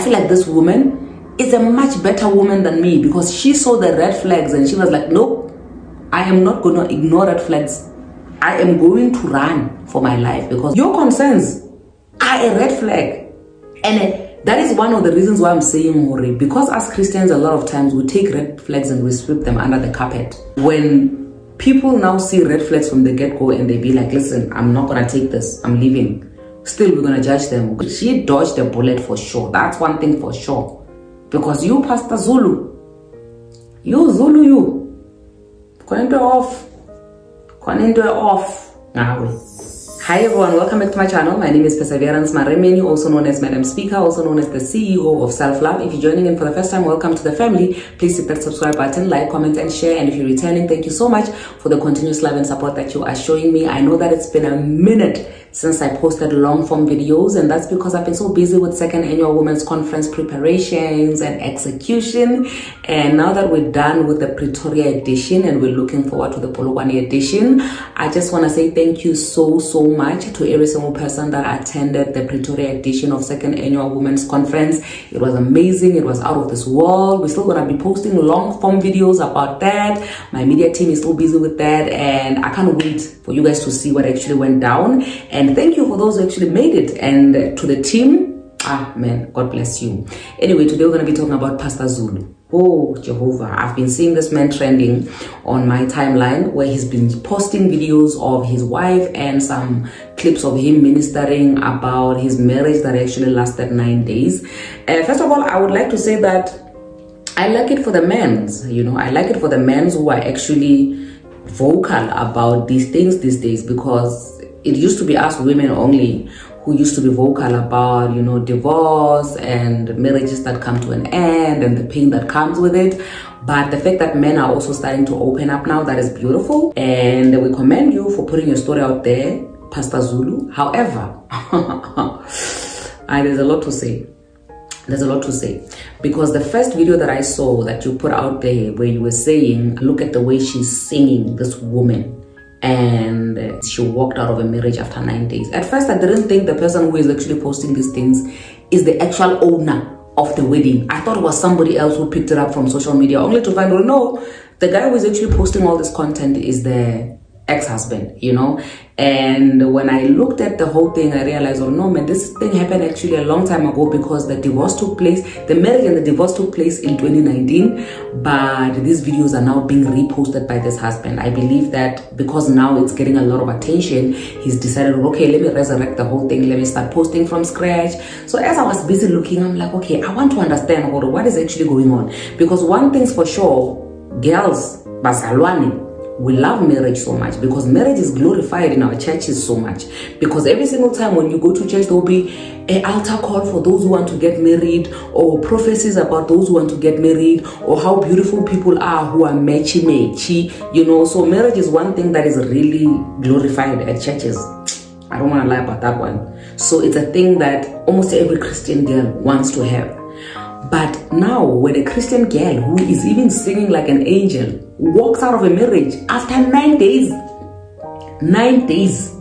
I feel like this woman is a much better woman than me because she saw the red flags and she was like, nope, I am not going to ignore red flags. I am going to run for my life because your concerns are a red flag. And uh, that is one of the reasons why I'm saying Mori, because as Christians, a lot of times we take red flags and we sweep them under the carpet. When people now see red flags from the get-go and they be like, listen, I'm not gonna take this, I'm leaving. Still, we're gonna judge them. She dodged the bullet for sure. That's one thing for sure. Because you, Pastor Zulu, you Zulu, you, going off, going off. Now. Hi everyone, welcome back to my channel. My name is Perseverance Maremeni, also known as Madam Speaker, also known as the CEO of Self Love. If you're joining in for the first time, welcome to the family. Please hit that subscribe button, like, comment, and share. And if you're returning, thank you so much for the continuous love and support that you are showing me. I know that it's been a minute since I posted long form videos and that's because I've been so busy with second annual women's conference preparations and execution and now that we're done with the Pretoria edition and we're looking forward to the Polokwane edition I just want to say thank you so so much to every single person that attended the Pretoria edition of second annual women's conference. It was amazing. It was out of this world. We're still gonna be posting long form videos about that. My media team is still busy with that and I can't wait for you guys to see what actually went down. And and thank you for those who actually made it and to the team ah man god bless you. Anyway today we're going to be talking about pastor zulu oh jehovah i've been seeing this man trending on my timeline where he's been posting videos of his wife and some clips of him ministering about his marriage that actually lasted nine days. Uh, first of all i would like to say that i like it for the men's you know i like it for the men's who are actually vocal about these things these days because it used to be us women only who used to be vocal about you know divorce and marriages that come to an end and the pain that comes with it. But the fact that men are also starting to open up now that is beautiful. And we commend you for putting your story out there pastor zulu. However there's a lot to say. There's a lot to say. Because the first video that i saw that you put out there where you were saying look at the way she's singing this woman and she walked out of a marriage after nine days. At first, I didn't think the person who is actually posting these things is the actual owner of the wedding. I thought it was somebody else who picked it up from social media, only to find out, no, the guy who is actually posting all this content is the ex-husband you know? And when i looked at the whole thing i realized oh no man this thing happened actually a long time ago because the divorce took place the marriage and the divorce took place in 2019 but these videos are now being reposted by this husband. I believe that because now it's getting a lot of attention he's decided okay let me resurrect the whole thing. Let me start posting from scratch. So as i was busy looking i'm like okay i want to understand what is actually going on? Because one thing's for sure girls we love marriage so much because marriage is glorified in our churches so much. Because every single time when you go to church there will be an altar call for those who want to get married or prophecies about those who want to get married or how beautiful people are who are matchy matchy you know. So marriage is one thing that is really glorified at churches. I don't want to lie about that one. So it's a thing that almost every christian girl wants to have. But now when a christian girl who is even singing like an angel walks out of a marriage after nine days. Nine days.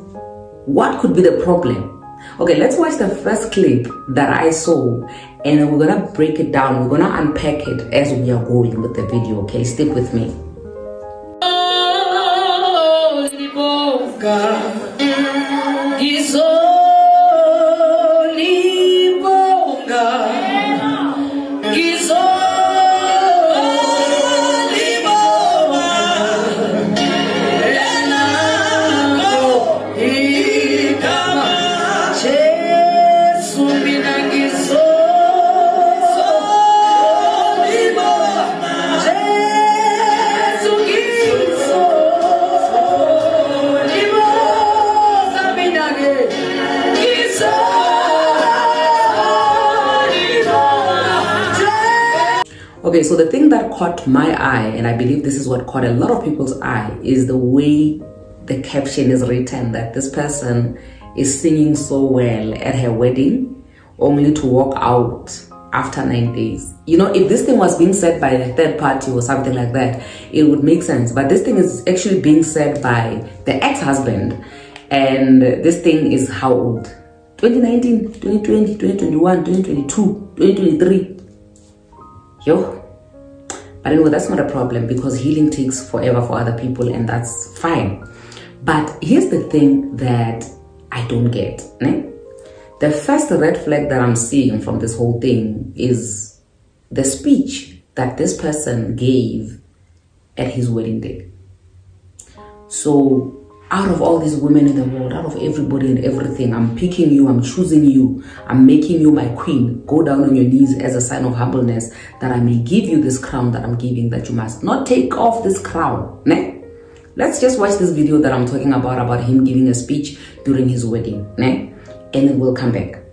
What could be the problem? Okay, let's watch the first clip that I saw and we're gonna break it down. We're gonna unpack it as we are going with the video, okay? Stick with me. Okay, so the thing that caught my eye, and I believe this is what caught a lot of people's eye, is the way the caption is written that this person is singing so well at her wedding only to walk out after nine days. You know, if this thing was being said by a third party or something like that, it would make sense. But this thing is actually being said by the ex husband, and this thing is how old? 2019, 2020, 2021, 2022, 2023. Yo. But anyway, that's not a problem because healing takes forever for other people and that's fine. But here's the thing that I don't get. Ne? The first red flag that I'm seeing from this whole thing is the speech that this person gave at his wedding day. So out of all these women in the world, out of everybody and everything, I'm picking you, I'm choosing you, I'm making you my queen. Go down on your knees as a sign of humbleness that I may give you this crown that I'm giving, that you must not take off this crown. Ne? Let's just watch this video that I'm talking about, about him giving a speech during his wedding. Ne? And then we'll come back.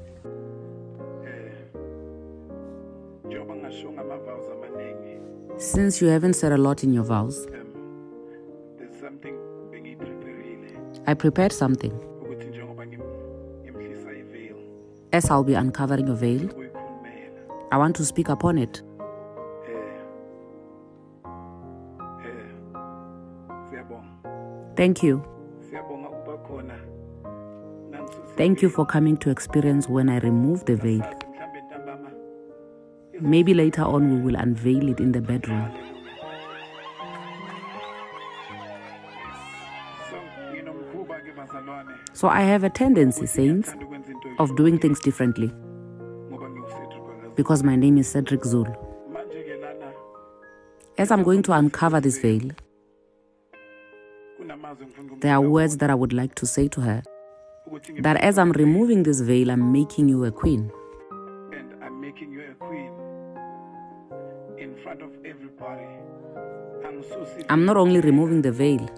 Since you haven't said a lot in your vows, I prepared something. As I'll be uncovering your veil, I want to speak upon it. Thank you. Thank you for coming to experience when I remove the veil. Maybe later on we will unveil it in the bedroom. So I have a tendency, saints, of doing things differently. Because my name is Cedric Zulu. As I'm going to uncover this veil, there are words that I would like to say to her. That as I'm removing this veil, I'm making you a queen. And I'm making you a queen in front of everybody. I'm not only removing the veil,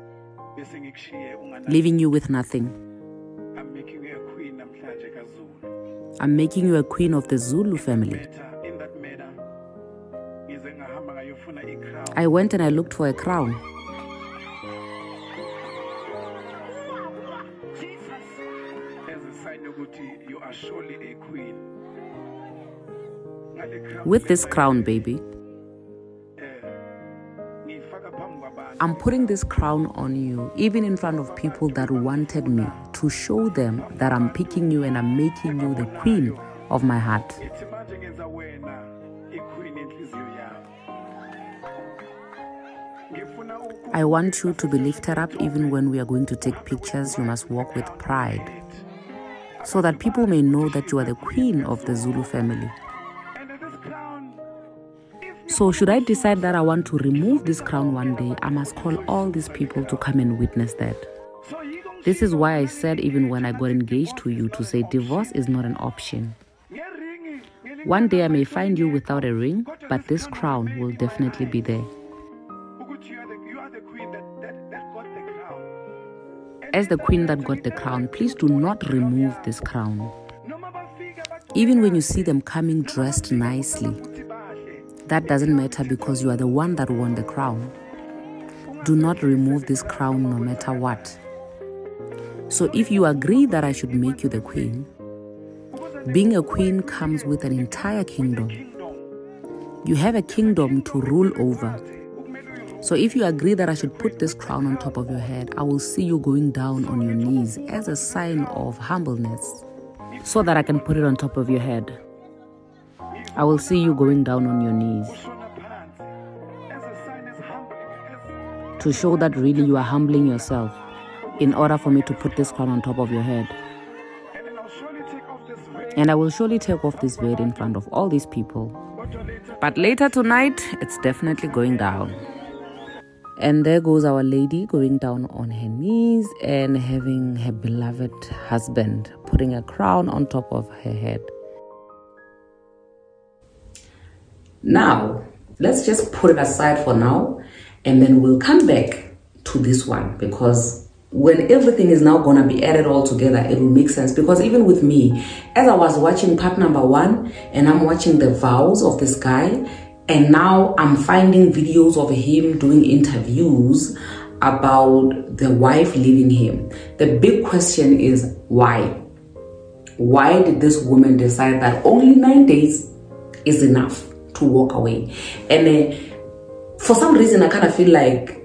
leaving you with nothing. I'm making you a queen of the Zulu family. I went and I looked for a crown. With this crown, baby, I'm putting this crown on you, even in front of people that wanted me, to show them that I'm picking you and I'm making you the queen of my heart. I want you to be lifted up even when we are going to take pictures. You must walk with pride so that people may know that you are the queen of the Zulu family. So, should I decide that I want to remove this crown one day, I must call all these people to come and witness that. This is why I said, even when I got engaged to you, to say divorce is not an option. One day I may find you without a ring, but this crown will definitely be there. As the queen that got the crown, please do not remove this crown. Even when you see them coming dressed nicely, that doesn't matter because you are the one that won the crown. Do not remove this crown no matter what. So if you agree that I should make you the queen, being a queen comes with an entire kingdom. You have a kingdom to rule over. So if you agree that I should put this crown on top of your head, I will see you going down on your knees as a sign of humbleness so that I can put it on top of your head. I will see you going down on your knees to show that really you are humbling yourself in order for me to put this crown on top of your head. And I will surely take off this veil in front of all these people. But later tonight, it's definitely going down. And there goes our lady going down on her knees and having her beloved husband putting a crown on top of her head. Now, let's just put it aside for now and then we'll come back to this one because when everything is now gonna be added all together, it will make sense. Because even with me, as I was watching part number one and I'm watching the vows of this guy, and now I'm finding videos of him doing interviews about the wife leaving him. The big question is why? Why did this woman decide that only nine days is enough? To walk away. And uh, for some reason, I kind of feel like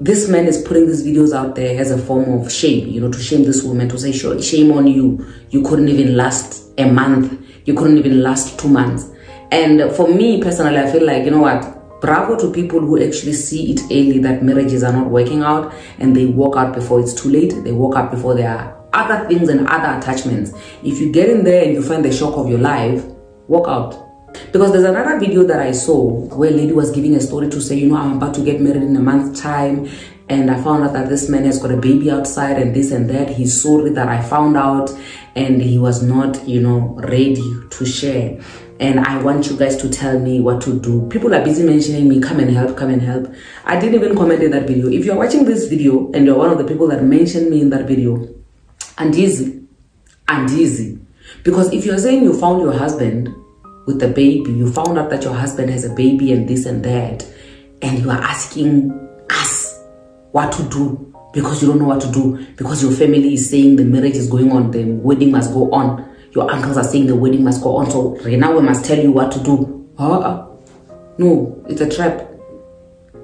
this man is putting these videos out there as a form of shame, you know, to shame this woman, to say, shame on you. You couldn't even last a month. You couldn't even last two months. And for me personally, I feel like, you know what, bravo to people who actually see it early that marriages are not working out and they walk out before it's too late. They walk out before there are other things and other attachments. If you get in there and you find the shock of your life, walk out. Because there's another video that I saw where a lady was giving a story to say, you know, I'm about to get married in a month's time. And I found out that this man has got a baby outside and this and that. He's sorry that I found out and he was not, you know, ready to share. And I want you guys to tell me what to do. People are busy mentioning me, come and help, come and help. I didn't even comment in that video. If you're watching this video and you're one of the people that mentioned me in that video, and easy, and easy. Because if you're saying you found your husband with the baby, you found out that your husband has a baby and this and that, and you are asking us what to do because you don't know what to do, because your family is saying the marriage is going on, the wedding must go on. Your uncles are saying the wedding must go on, so now we must tell you what to do. Uh-uh. No, it's a trap.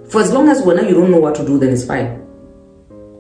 For as long as when you don't know what to do, then it's fine.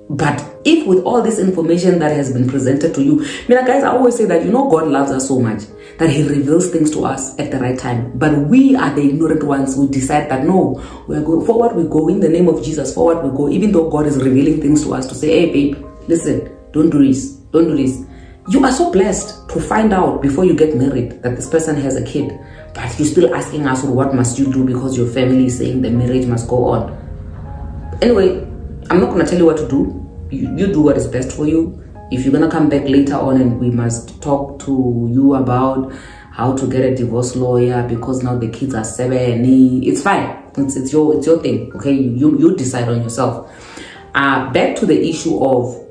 But if with all this information that has been presented to you, I mean, guys, I always say that, you know, God loves us so much that he reveals things to us at the right time. But we are the ignorant ones who decide that, no, we're going forward, we go in the name of Jesus, forward we go, even though God is revealing things to us to say, hey, babe, listen, don't do this, don't do this. You are so blessed to find out before you get married that this person has a kid. But you're still asking us, well, what must you do because your family is saying the marriage must go on. Anyway, I'm not going to tell you what to do. You, you do what is best for you. If you're going to come back later on and we must talk to you about how to get a divorce lawyer because now the kids are seven, it's fine. It's, it's, your, it's your thing, okay? You, you decide on yourself. Uh, back to the issue of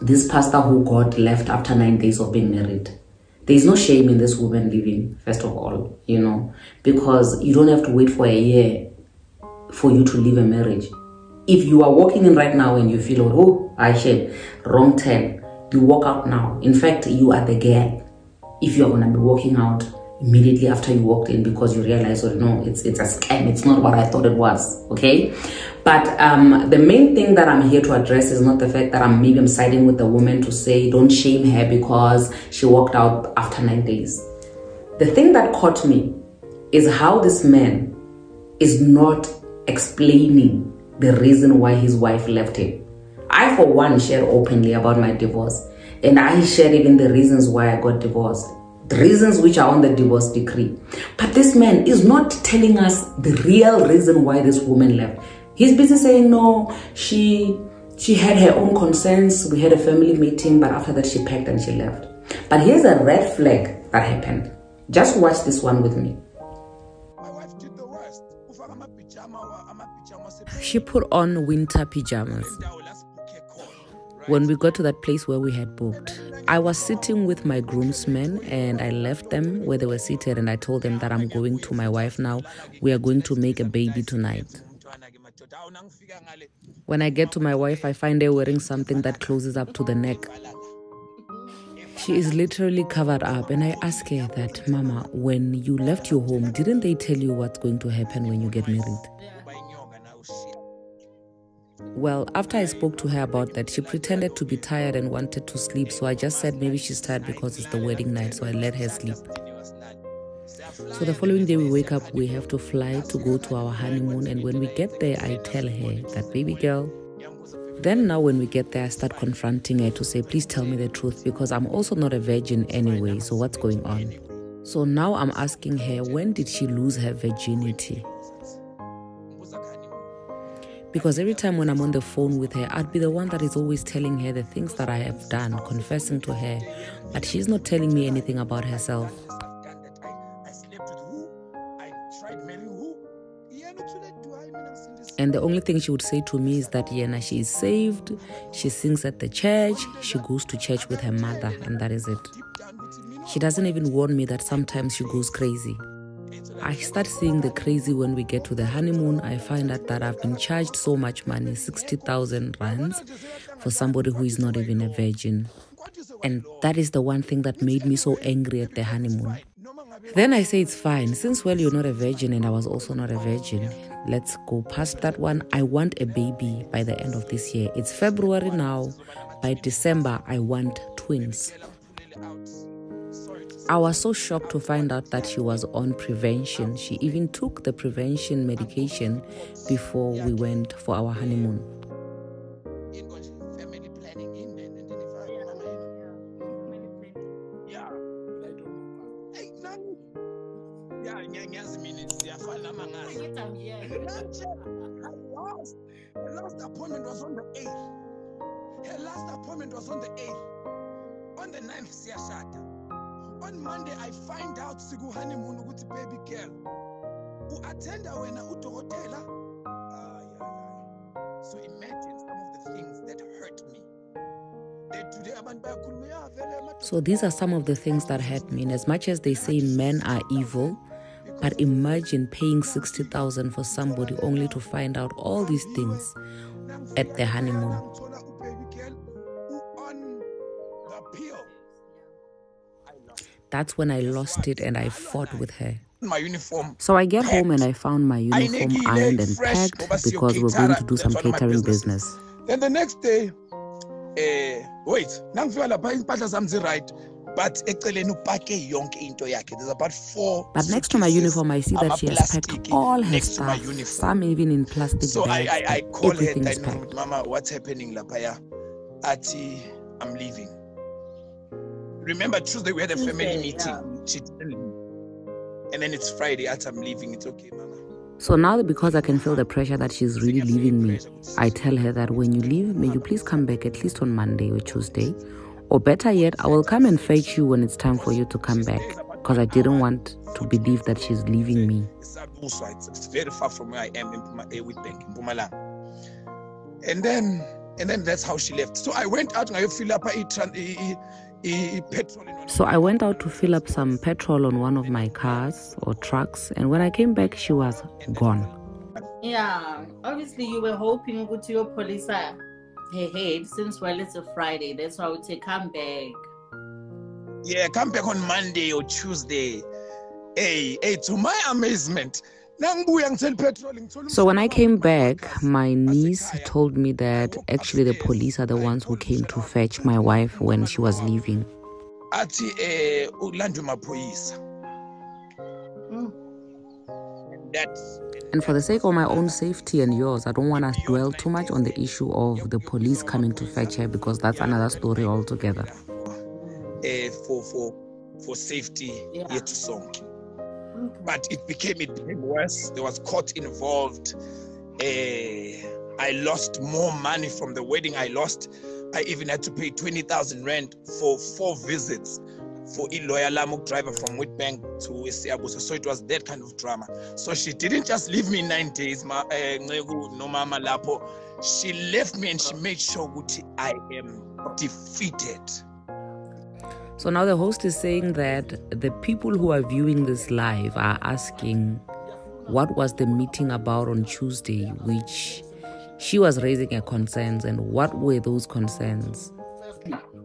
this pastor who got left after nine days of being married. There is no shame in this woman leaving, first of all, you know, because you don't have to wait for a year for you to leave a marriage if you are walking in right now and you feel, oh, I should wrong turn, you walk out now. In fact, you are the girl. If you are going to be walking out immediately after you walked in because you realize, oh, no, it's, it's a scam. It's not what I thought it was. Okay. But um, the main thing that I'm here to address is not the fact that I'm maybe I'm siding with the woman to say don't shame her because she walked out after nine days. The thing that caught me is how this man is not explaining the reason why his wife left him. I, for one, share openly about my divorce, and I share even the reasons why I got divorced, the reasons which are on the divorce decree. But this man is not telling us the real reason why this woman left. He's busy saying, no, she she had her own concerns. We had a family meeting, but after that she packed and she left. But here's a red flag that happened. Just watch this one with me. She put on winter pajamas. When we got to that place where we had booked, I was sitting with my groomsmen and I left them where they were seated and I told them that I'm going to my wife now. We are going to make a baby tonight. When I get to my wife, I find her wearing something that closes up to the neck. She is literally covered up, and I ask her that, Mama, when you left your home, didn't they tell you what's going to happen when you get married? Well, after I spoke to her about that, she pretended to be tired and wanted to sleep. So I just said maybe she's tired because it's the wedding night. So I let her sleep. So the following day, we wake up, we have to fly to go to our honeymoon. And when we get there, I tell her that, baby girl, then now when we get there, I start confronting her to say, please tell me the truth because I'm also not a virgin anyway. So what's going on? So now I'm asking her, when did she lose her virginity? Because every time when I'm on the phone with her, I'd be the one that is always telling her the things that I have done, confessing to her. But she's not telling me anything about herself. And the only thing she would say to me is that Yena, she is saved, she sings at the church, she goes to church with her mother, and that is it. She doesn't even warn me that sometimes she goes crazy. I start seeing the crazy when we get to the honeymoon. I find out that I've been charged so much money 60,000 rands for somebody who is not even a virgin. And that is the one thing that made me so angry at the honeymoon. Then I say it's fine. Since, well, you're not a virgin and I was also not a virgin, let's go past that one. I want a baby by the end of this year. It's February now. By December, I want twins. I was so shocked to find out that she was on prevention. She even took the prevention medication before we went for our honeymoon. Wena udokotela. Ah. So imagine some of the things that hurt me. That today abantu bayakhuluma, "Yeah, vele amadoda So these are some of the things that hurt me. And as much as they say men are evil, but imagine paying 60,000 for somebody only to find out all these things at the honeymoon. Ngithola ubaby girl u-on the pill. I lost That's when I lost it and I fought with her. My uniform. So I get home and I found my uniform ironed and packed because we're going to do some that's one of my catering business. Then the next day, eh wait, nangifika lapha impahla zami zi-right but eceleni upake yonke into yakhe. There's about four But next to my uniform, I see that she has packed all her next to my stuff, uniform. some even in plastic So I, bags. I, I but call her everything is that mama, what's happening lapaya? Ati, I'm leaving. Remember Tuesday we had a family meeting. yeah. She didn't leave. And then it's Friday, Ati, I'm leaving. It's okay, mama. So now, that because I can feel the pressure that she's really leaving me, I tell her that when you leave, may you please come back at least on Monday or Tuesday. Or better yet, I will come and fetch you when it's time for you to come back. Because I didn't want to believe that she's leaving me. It's, it's very far from where I am in Puma, eh, Witbank, in Mpumalanga. And then, and then that's how she left. So I went out and I fill up a, a, a, petrol. in one- So I went out to fill up some petrol on one of my cars or trucks, and when I came back, she was gone. Yeah, obviously you were hoping with your police her head since well it's a Friday. That's why I would say come back. Yeah, come back on Monday or Tuesday. Hey, hey, to my amazement. Nangibuya ngithela petrol ngithola So when I came back, my niece told me that actually the police are the ones who came to fetch my wife when she was leaving. athi eh ulandwe maphoyisa Mm. that And for the sake of my own safety and yours, I don't want to dwell too much on the issue of the police coming to fetch her because that's another story altogether. eh for for for safety Yeah. yethu sonke Okay. But it became it became worse there was court involved eh i lost more money from the wedding i lost i even had to pay 20000 rand for four visits for i-lawyer lami driver from Witbank to Siyabuswa. So it was that kind of drama. So she didn't just leave me nine days, ma eh, no mama lapo. She left me and she made sure ukuthi I am defeated. So now the host is saying that the people who are viewing this live are asking what was the meeting about on Tuesday, which she was raising her concerns, and what were those concerns?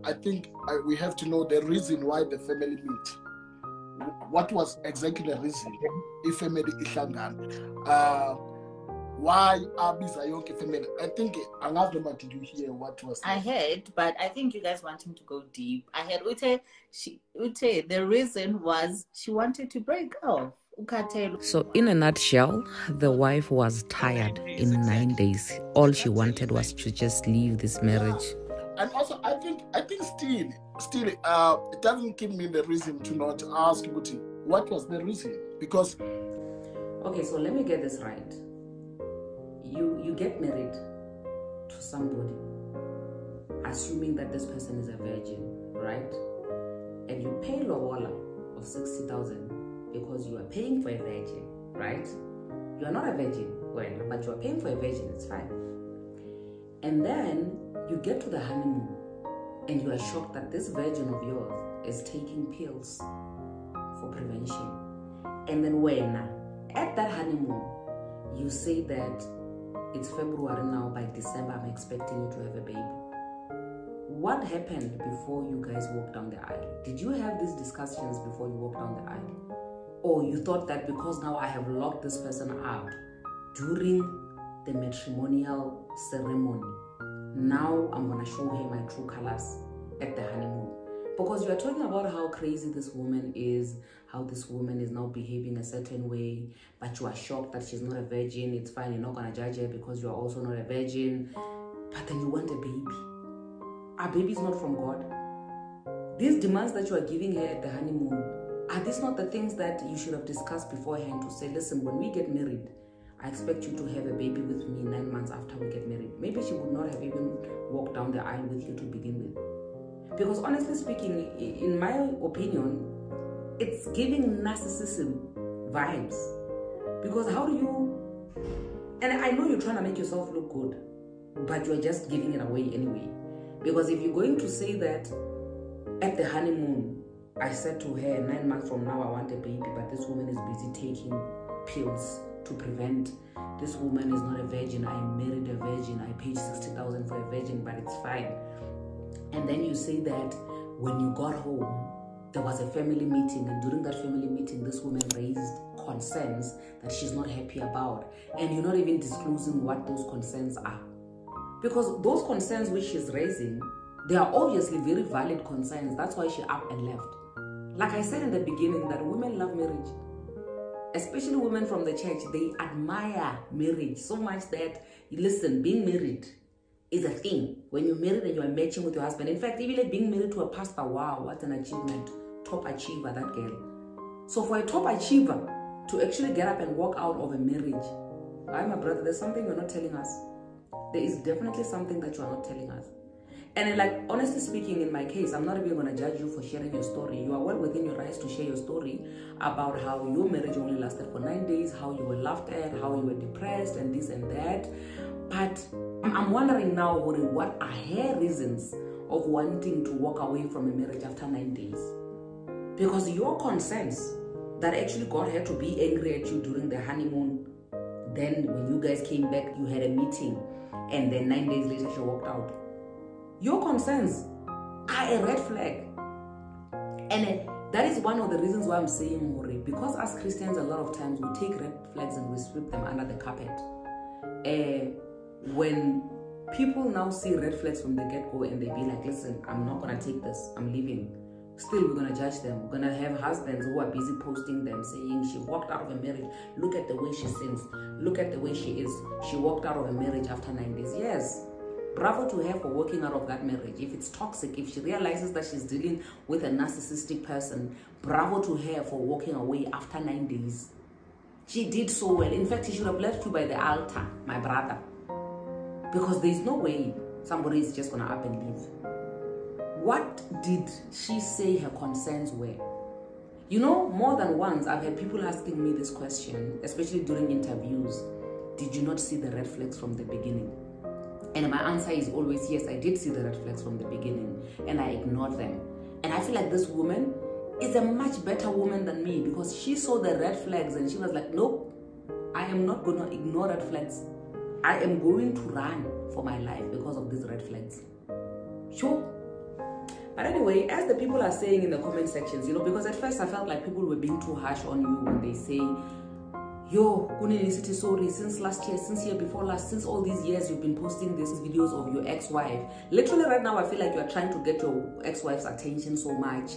I think I, we have to know the reason why the family meet. What was exactly the reason? If family ihlangana. Uh, why abiza yonke family? I think I angazi noma did you hear what was I heard, but I think you guys want him to go deep. I heard Ute, she, Ute, the reason was she wanted to break off. So, in a nutshell, the wife was tired in nine days. All she wanted was to just leave this marriage. and also I think I think still still uh it doesn't give me the reason to not ask Guti what was the reason because Okay, so let me get this right. You you get married to somebody, assuming that this person is a virgin, right? And you pay lobola of sixty thousand because you are paying for a virgin, right? You are not a virgin, well, but you are paying for a virgin. It's fine. And then you get to the honeymoon, and you are shocked that this virgin of yours is taking pills for prevention. And then when at that honeymoon, you say that it's February now, by December, I'm expecting you to have a baby. What happened before you guys walked down the aisle? Did you have these discussions before you walked down the aisle? or you thought that because now I have locked this person up during the matrimonial ceremony, now I'm gonna show her my true colors at the honeymoon. Because you are talking about how crazy this woman is, how this woman is now behaving a certain way, but you are shocked that she's not a virgin. It's fine, you're not gonna judge her because you are also not a virgin. But then you want a baby. A baby is not from God. These demands that you are giving her at the honeymoon, are these not the things that you should have discussed beforehand to say, listen, when we get married, I expect you to have a baby with me nine months after we get married. Maybe she would not have even walked down the aisle with you to begin with. Because honestly speaking, in my opinion, it's giving narcissism vibes. Because how do you, and I know you're trying to make yourself look good, but you're just giving it away anyway. Because if you're going to say that at the honeymoon, I said to her, nine months from now, I want a baby, but this woman is busy taking pills to prevent. This woman is not a virgin. I married a virgin. I paid 60,000 for a virgin, but it's fine. And then you say that when you got home, there was a family meeting, and during that family meeting, this woman raised concerns that she's not happy about, and you're not even disclosing what those concerns are. Because those concerns which she's raising, they are obviously very valid concerns. That's why she up and left. Like I said in the beginning, that women love marriage. Especially women from the church, they admire marriage so much that, listen, being married is a thing. When you're married and you are matching with your husband. In fact, even like being married to a pastor, wow, what an achievement. Top achiever, that girl. So for a top achiever to actually get up and walk out of a marriage, I, my brother, there's something you're not telling us. There is definitely something that you are not telling us. And like honestly speaking, in my case, I'm not even gonna judge you for sharing your story. You are well within your rights to share your story about how your marriage only lasted for nine days, how you were laughed at, how you were depressed, and this and that. But I'm wondering now, what are her reasons of wanting to walk away from a marriage after nine days? Because your concerns that actually got her to be angry at you during the honeymoon. Then when you guys came back, you had a meeting, and then nine days later she walked out your concerns are a red flag. And uh, that is one of the reasons why I'm saying more because as Christians, a lot of times we take red flags and we sweep them under the carpet. Uh, when people now see red flags from the get go and they be like, listen, I'm not gonna take this, I'm leaving. Still, we're gonna judge them. We're gonna have husbands who are busy posting them saying she walked out of a marriage. Look at the way she sings. Look at the way she is. She walked out of a marriage after nine days. Yes, bravo to her for working out of that marriage. If it's toxic, if she realizes that she's dealing with a narcissistic person, bravo to her for walking away after nine days. She did so well. In fact, she should have left you by the altar, my brother. Because there's no way somebody is just going to up and leave. What did she say her concerns were? You know, more than once, I've had people asking me this question, especially during interviews. Did you not see the red flags from the beginning? And my answer is always yes, I did see the red flags from the beginning and I ignored them. And I feel like this woman is a much better woman than me because she saw the red flags and she was like, nope, I am not going to ignore red flags. I am going to run for my life because of these red flags. Sure. But anyway, as the people are saying in the comment sections, you know, because at first I felt like people were being too harsh on you when they say yo city sorry since last year since year before last since all these years you've been posting these videos of your ex-wife literally right now i feel like you're trying to get your ex-wife's attention so much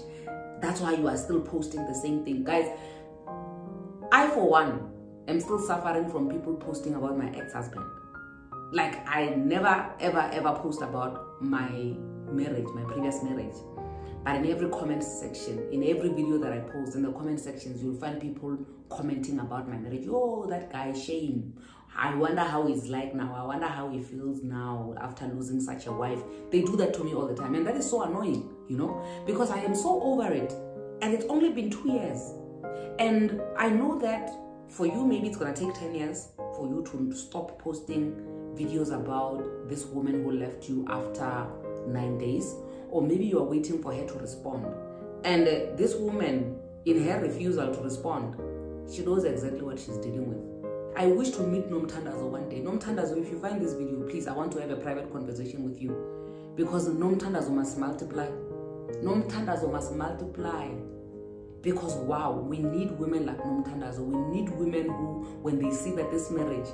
that's why you are still posting the same thing guys i for one am still suffering from people posting about my ex-husband like i never ever ever post about my marriage my previous marriage but in every comment section, in every video that I post, in the comment sections, you'll find people commenting about my marriage. Oh, that guy, shame. I wonder how he's like now. I wonder how he feels now after losing such a wife. They do that to me all the time. And that is so annoying, you know, because I am so over it. And it's only been two years. And I know that for you, maybe it's going to take 10 years for you to stop posting videos about this woman who left you after nine days or maybe you are waiting for her to respond. And uh, this woman, in her refusal to respond, she knows exactly what she's dealing with. I wish to meet Nomtandazo one day. Nomtandazo, if you find this video, please, I want to have a private conversation with you. Because Nomtandazo must multiply. Nomtandazo must multiply. Because wow, we need women like Nomtandazo. We need women who, when they see that this marriage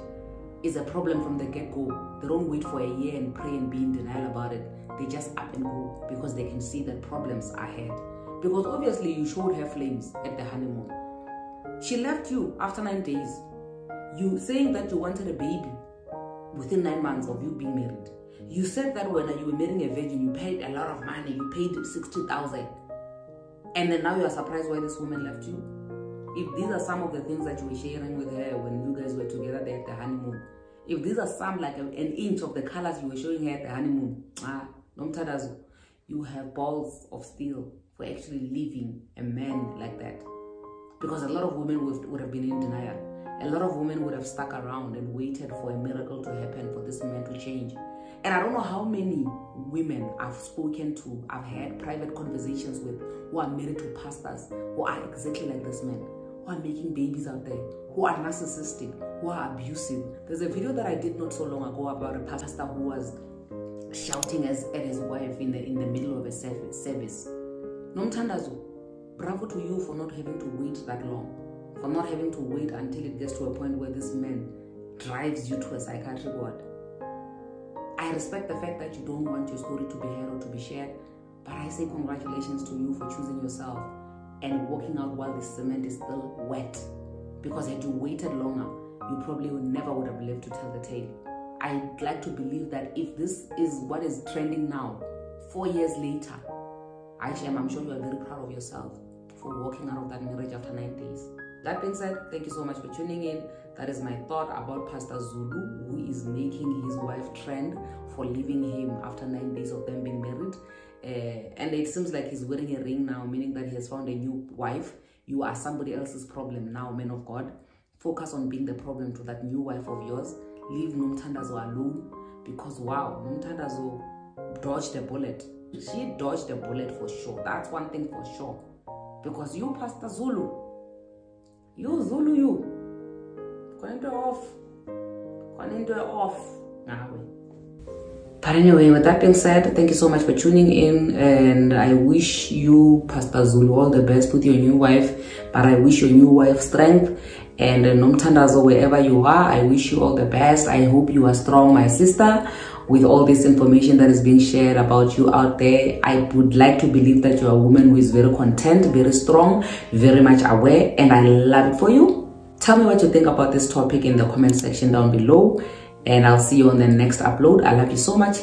is a problem from the get-go, they don't wait for a year and pray and be in denial about it. They just up and go because they can see that problems are ahead. Because obviously you showed her flames at the honeymoon. She left you after nine days. You saying that you wanted a baby within nine months of you being married. You said that when you were marrying a virgin, you paid a lot of money. You paid 60,000. And then now you are surprised why this woman left you. If these are some of the things that you were sharing with her when you guys were together there at the honeymoon, if these are some like an inch of the colors you were showing her at the honeymoon, ah, Nomtandazo, you have balls of steel for actually leaving a man like that. Because a lot of women would, would have been in denial. A lot of women would have stuck around and waited for a miracle to happen for this man to change. And I don't know how many women I've spoken to, I've had private conversations with who are married to pastors who are exactly like this man, who are making babies out there, who are narcissistic, who are abusive. There's a video that I did not so long ago about a pastor who was shouting as, at his wife in the in the middle of a service. Nomtandazo, bravo to you for not having to wait that long, for not having to wait until it gets to a point where this man drives you to a psychiatric ward. I respect the fact that you don't want your story to be heard or to be shared, but I say congratulations to you for choosing yourself and walking out while the cement is still wet. Because had you waited longer, you probably would never would have lived to tell the tale. I'd like to believe that if this is what is trending now, four years later, Aisha, I'm sure you are very proud of yourself for walking out of that marriage after nine days. That being said, thank you so much for tuning in. That is my thought about Pastor Zulu, who is making his wife trend for leaving him after nine days of them being married. Uh, and it seems like he's wearing a ring now, meaning that he has found a new wife. You are somebody else's problem now, man of God. Focus on being the problem to that new wife of yours. Leave Nomtandazo alone because wow, Nomtandazo dodged a bullet. She dodged a bullet for sure. That's one thing for sure. Because you, Pastor Zulu, you Zulu, you, going off, going off. Nah, but anyway, with that being said, thank you so much for tuning in. And I wish you, Pastor Zulu, all the best with your new wife. But I wish your new wife strength. And uh, Nomtandazo, wherever you are, I wish you all the best. I hope you are strong, my sister with all this information that is being shared about you out there. I would like to believe that you're a woman who is very content, very strong, very much aware, and I love it for you. Tell me what you think about this topic in the comment section down below, and I'll see you on the next upload. I love you so much.